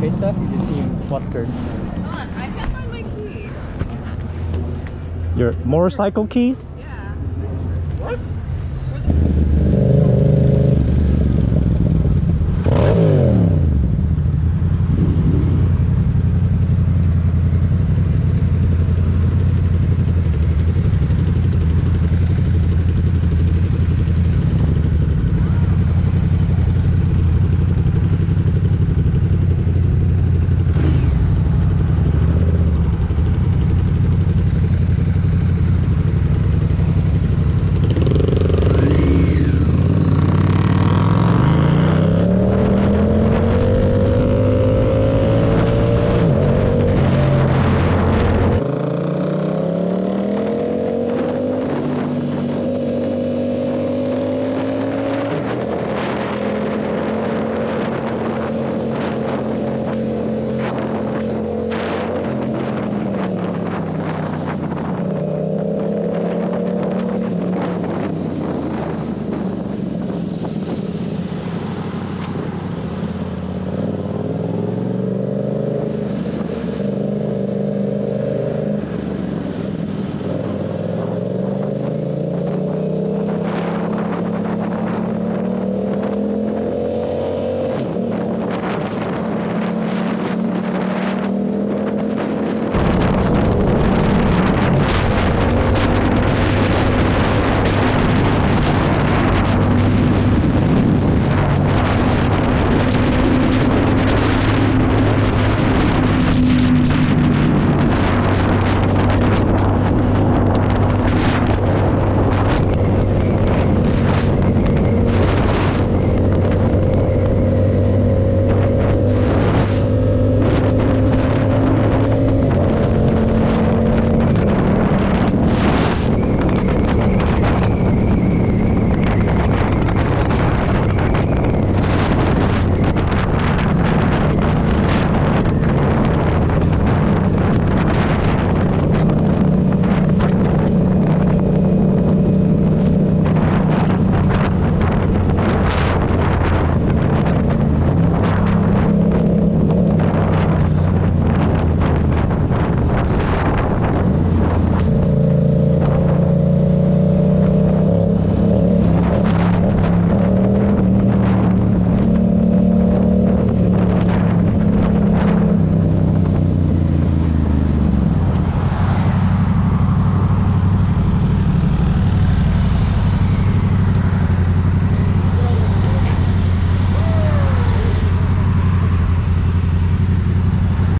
Okay, Steph, you seem flustered. Come on, I can't find my key. Your motorcycle keys? Yeah. What?